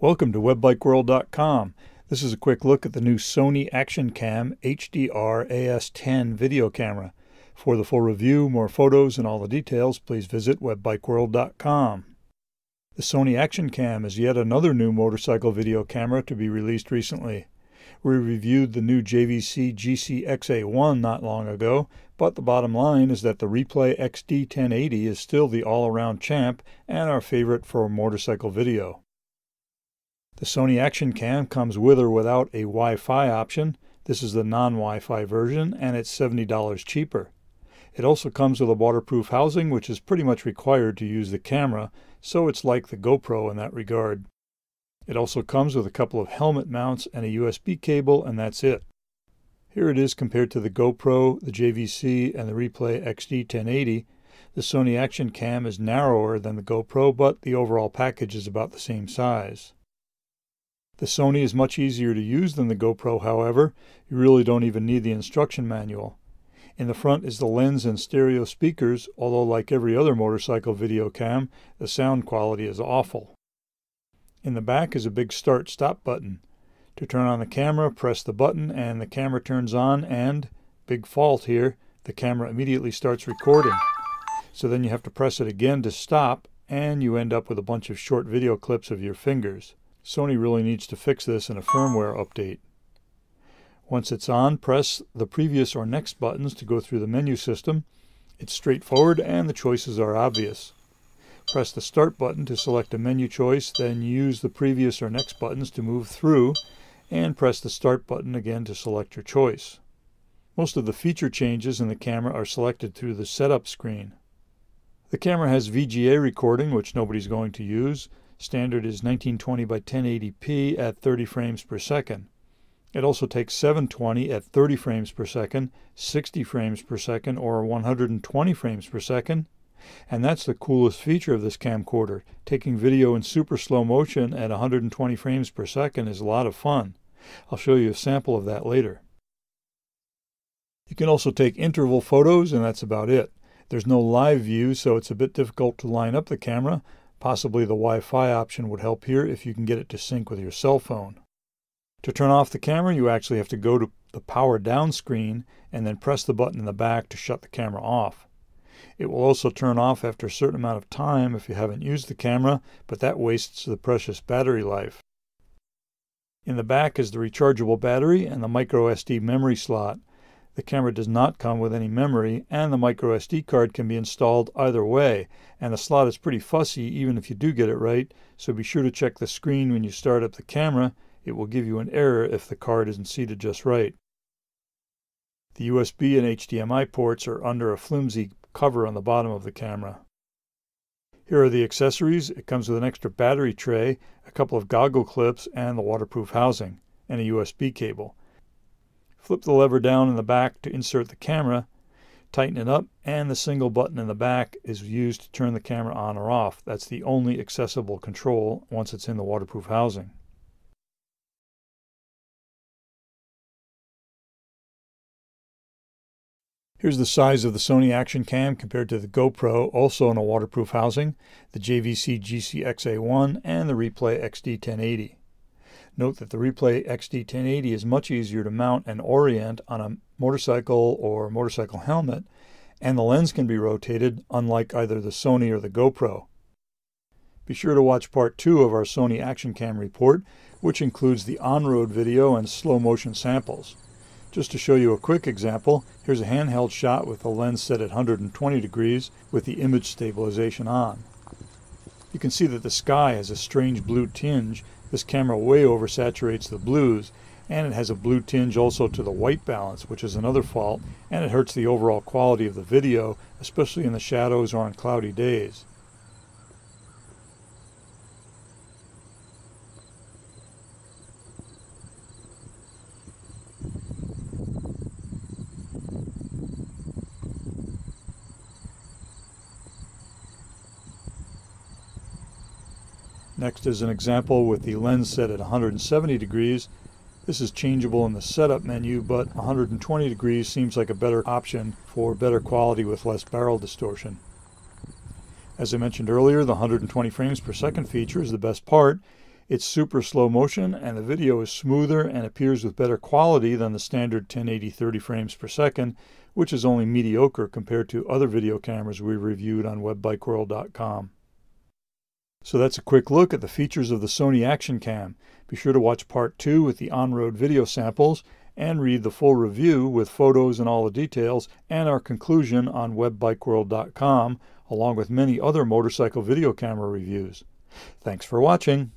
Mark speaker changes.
Speaker 1: Welcome to WebBikeWorld.com. This is a quick look at the new Sony Action Cam HDR AS10 video camera. For the full review, more photos, and all the details, please visit WebBikeWorld.com. The Sony Action Cam is yet another new motorcycle video camera to be released recently. We reviewed the new JVC GCXA1 not long ago, but the bottom line is that the Replay XD 1080 is still the all around champ and our favorite for motorcycle video. The Sony Action Cam comes with or without a Wi Fi option. This is the non Wi Fi version, and it's $70 cheaper. It also comes with a waterproof housing, which is pretty much required to use the camera, so it's like the GoPro in that regard. It also comes with a couple of helmet mounts and a USB cable, and that's it. Here it is compared to the GoPro, the JVC, and the Replay XD 1080. The Sony Action Cam is narrower than the GoPro, but the overall package is about the same size. The Sony is much easier to use than the GoPro, however. You really don't even need the instruction manual. In the front is the lens and stereo speakers, although like every other motorcycle video cam, the sound quality is awful. In the back is a big start-stop button. To turn on the camera, press the button and the camera turns on and, big fault here, the camera immediately starts recording. So then you have to press it again to stop and you end up with a bunch of short video clips of your fingers. Sony really needs to fix this in a firmware update. Once it's on, press the previous or next buttons to go through the menu system. It's straightforward and the choices are obvious. Press the Start button to select a menu choice, then use the previous or next buttons to move through, and press the Start button again to select your choice. Most of the feature changes in the camera are selected through the setup screen. The camera has VGA recording, which nobody's going to use, Standard is 1920 by 1080p at 30 frames per second. It also takes 720 at 30 frames per second, 60 frames per second, or 120 frames per second. And that's the coolest feature of this camcorder. Taking video in super slow motion at 120 frames per second is a lot of fun. I'll show you a sample of that later. You can also take interval photos, and that's about it. There's no live view, so it's a bit difficult to line up the camera, Possibly the Wi-Fi option would help here if you can get it to sync with your cell phone. To turn off the camera, you actually have to go to the power down screen and then press the button in the back to shut the camera off. It will also turn off after a certain amount of time if you haven't used the camera, but that wastes the precious battery life. In the back is the rechargeable battery and the micro SD memory slot. The camera does not come with any memory, and the micro SD card can be installed either way, and the slot is pretty fussy even if you do get it right, so be sure to check the screen when you start up the camera. It will give you an error if the card isn't seated just right. The USB and HDMI ports are under a flimsy cover on the bottom of the camera. Here are the accessories. It comes with an extra battery tray, a couple of goggle clips, and the waterproof housing, and a USB cable. Flip the lever down in the back to insert the camera, tighten it up, and the single button in the back is used to turn the camera on or off. That's the only accessible control once it's in the waterproof housing. Here's the size of the Sony Action Cam compared to the GoPro, also in a waterproof housing, the JVC GCXA1, and the Replay XD 1080. Note that the Replay XD 1080 is much easier to mount and orient on a motorcycle or motorcycle helmet, and the lens can be rotated, unlike either the Sony or the GoPro. Be sure to watch part two of our Sony Action Cam report, which includes the on-road video and slow motion samples. Just to show you a quick example, here's a handheld shot with the lens set at 120 degrees with the image stabilization on. You can see that the sky has a strange blue tinge this camera way oversaturates the blues, and it has a blue tinge also to the white balance, which is another fault, and it hurts the overall quality of the video, especially in the shadows or on cloudy days. Next is an example with the lens set at 170 degrees. This is changeable in the setup menu, but 120 degrees seems like a better option for better quality with less barrel distortion. As I mentioned earlier, the 120 frames per second feature is the best part. It's super slow motion and the video is smoother and appears with better quality than the standard 1080 30 frames per second, which is only mediocre compared to other video cameras we reviewed on webbikeworld.com. So that's a quick look at the features of the Sony Action Cam. Be sure to watch part two with the on-road video samples and read the full review with photos and all the details and our conclusion on webbikeworld.com along with many other motorcycle video camera reviews. Thanks for watching.